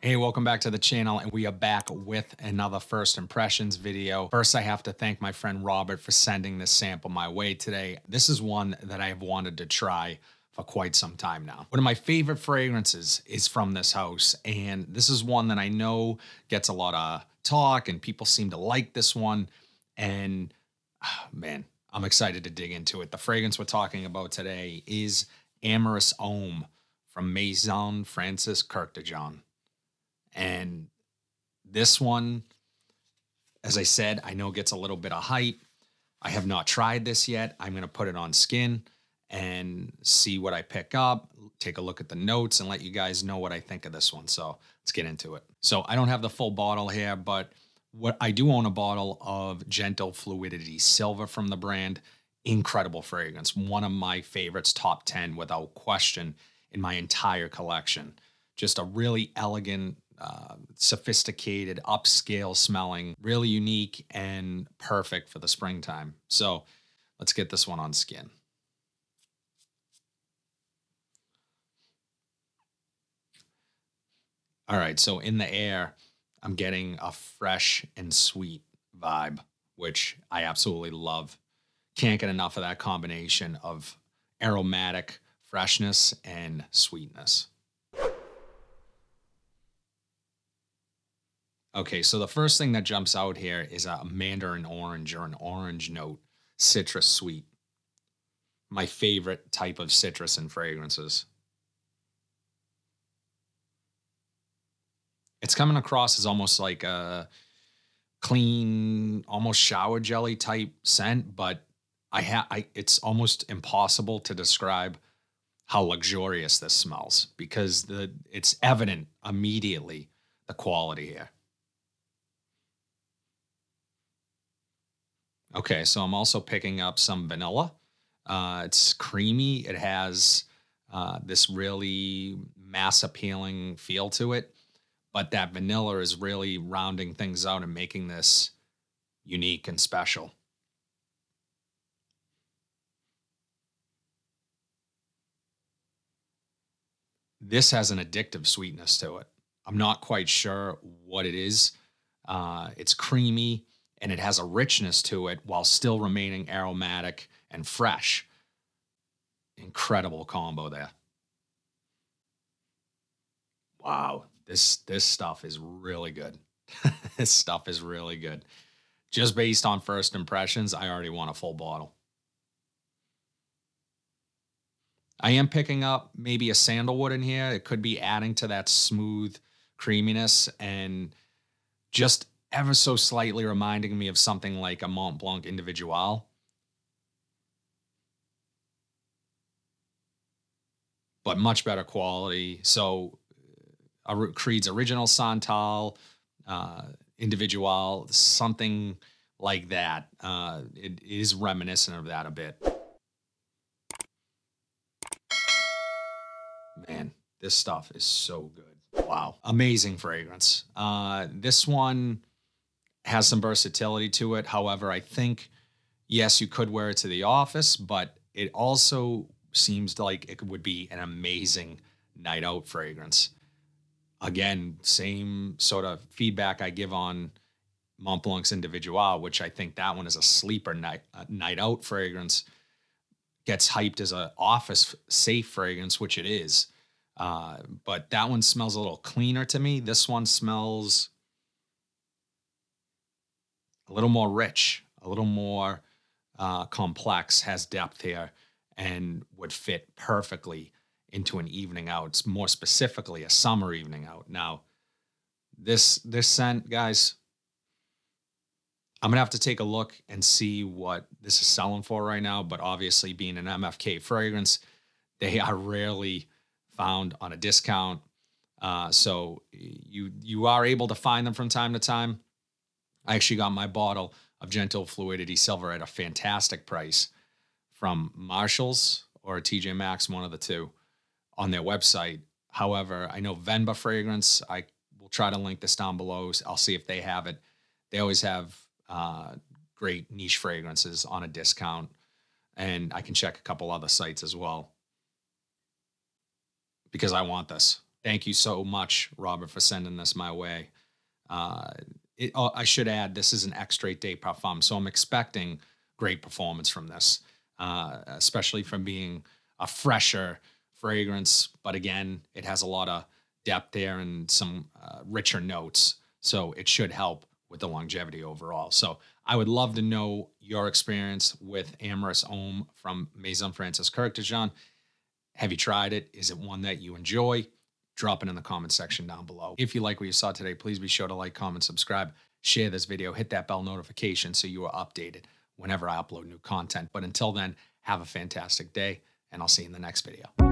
Hey, welcome back to the channel, and we are back with another first impressions video. First, I have to thank my friend Robert for sending this sample my way today. This is one that I have wanted to try for quite some time now. One of my favorite fragrances is from this house, and this is one that I know gets a lot of talk, and people seem to like this one. And oh, man, I'm excited to dig into it. The fragrance we're talking about today is Amyris Homme from Maison Francis Kurkdjian. And this one, as I said, I know gets a little bit of hype. I have not tried this yet. I'm going to put it on skin and see what I pick up, take a look at the notes, and let you guys know what I think of this one. So let's get into it. So I don't have the full bottle here, but what I do own a bottle of Gentle Fluidity Silver from the brand. Incredible fragrance. One of my favorites, top 10 without question in my entire collection. Just a really elegant, uh, sophisticated, upscale smelling, really unique and perfect for the springtime. So let's get this one on skin. All right, so in the air, I'm getting a fresh and sweet vibe, which I absolutely love. Can't get enough of that combination of aromatic freshness and sweetness. Okay, so the first thing that jumps out here is a mandarin orange or an orange note, citrus sweet. My favorite type of citrus and fragrances. It's coming across as almost like a clean, almost shower jelly type scent, but I have I it's almost impossible to describe how luxurious this smells because the it's evident immediately the quality here. Okay, so I'm also picking up some vanilla. Uh, it's creamy. It has uh, this really mass appealing feel to it, but that vanilla is really rounding things out and making this unique and special. This has an addictive sweetness to it. I'm not quite sure what it is. Uh, it's creamy and it has a richness to it while still remaining aromatic and fresh. Incredible combo there. Wow, this this stuff is really good. this stuff is really good. Just based on first impressions, I already want a full bottle. I am picking up maybe a sandalwood in here. It could be adding to that smooth creaminess and just ever so slightly reminding me of something like a Mont Blanc Individual. But much better quality. So, uh, Creed's original Santal, uh, Individual, something like that. Uh, it is reminiscent of that a bit. Man, this stuff is so good. Wow. Amazing fragrance. Uh, this one has some versatility to it. However, I think, yes, you could wear it to the office, but it also seems like it would be an amazing night out fragrance. Again, same sort of feedback I give on Montblanc's Individual, which I think that one is a sleeper night night out fragrance. Gets hyped as an office safe fragrance, which it is. Uh, but that one smells a little cleaner to me. This one smells a little more rich, a little more uh, complex, has depth here, and would fit perfectly into an evening out. More specifically a summer evening out. Now, this this scent, guys, I'm gonna have to take a look and see what this is selling for right now. But obviously, being an MFK fragrance, they are rarely found on a discount. Uh, so you you are able to find them from time to time. I actually got my bottle of Gentle Fluidity Silver at a fantastic price from Marshalls or TJ Maxx, one of the two, on their website. However, I know Venba Fragrance. I will try to link this down below. I'll see if they have it. They always have uh, great niche fragrances on a discount, and I can check a couple other sites as well because I want this. Thank you so much, Robert, for sending this my way. Uh, it, oh, I should add, this is an extrait de parfum, so I'm expecting great performance from this, uh, especially from being a fresher fragrance. But again, it has a lot of depth there and some uh, richer notes, so it should help with the longevity overall. So I would love to know your experience with Amyris Homme from Maison Francis Kurkdjian. Have you tried it? Is it one that you enjoy? Drop it in the comment section down below. If you like what you saw today, please be sure to like, comment, subscribe, share this video, hit that bell notification so you are updated whenever I upload new content. But until then, have a fantastic day, and I'll see you in the next video.